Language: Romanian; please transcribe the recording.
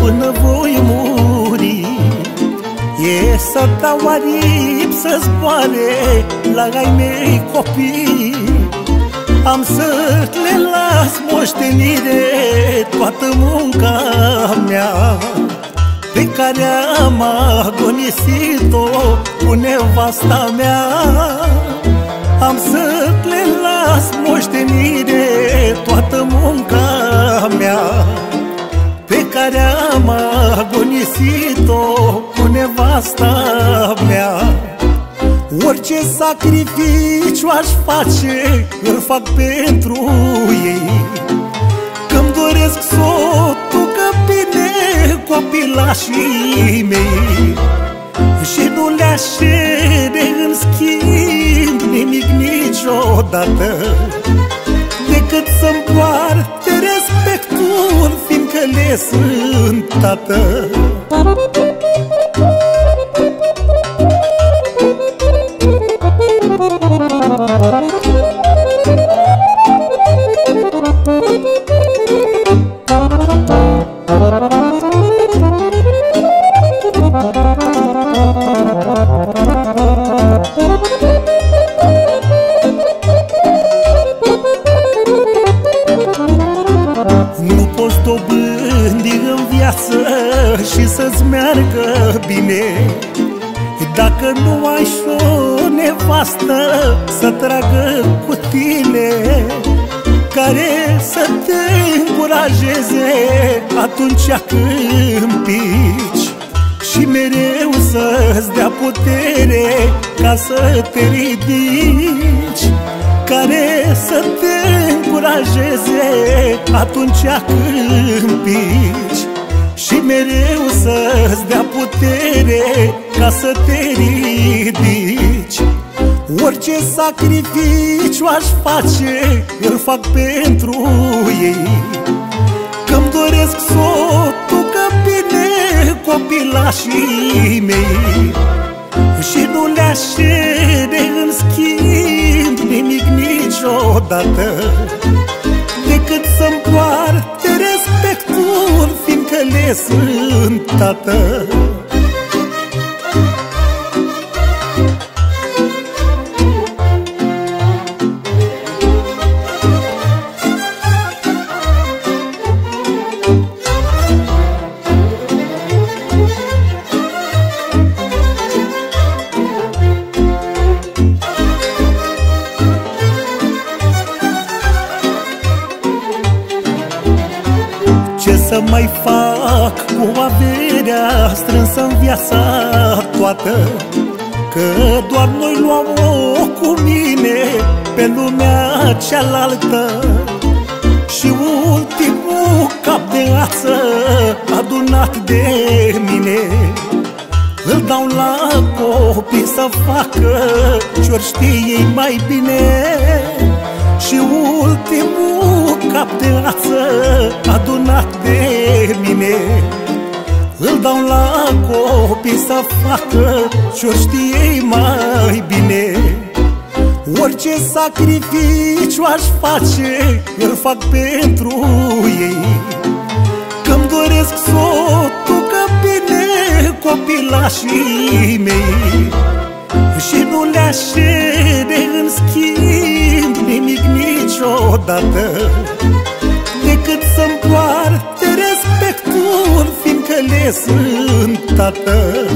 până voi muri. E să dau aripi să zboare la ai mei copii. Am să le las moștenire toată munca mea Pe care am agonisit-o cu nevasta mea. Am să le las moștenire am agonisit-o cu nevasta mea. Orice sacrificiu aș face Îl fac pentru ei. Că-mi doresc să o ducă bine copilașii mei. Și nu le așede în schimb nimic niciodată Decât să-mi poarte respectul Fiindcă le sunt tată și să-ți meargă bine. Dacă nu ai și o nevastă să tragă cu tine Care să te încurajeze atunci când pici Și mereu să-ți dea putere ca să te ridici care să te încurajeze atunci când pici Și mereu să-ți dea putere ca să te ridici. Orice sacrificiu aș face, îl fac pentru ei. Că-mi doresc să o ducă bine copilașii mei. Și nu le așede în schimb nimic niciodată Fiindcă le sunt tată. Ce să mai fac cu averea strânsă în viața toată. Că doar noi luam-o cu mine pe lumea cealaltă. Și ultimul cap de ață adunat de mine Îl dau la copii să facă ce-or știe ei mai bine. Și ultimul cap de ață adunat de mine. Îl dau la copii să facă ce-or știe ei mai bine. Orice sacrificiu aș face, îl fac pentru ei. Că-mi doresc să o ducă bine copilașii mei. Și nu le așede în schimb nimic niciodată. Decât să-mi poarte respectul, fiindcă le sunt tată